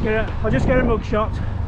just get a, I'll just get a mug shot.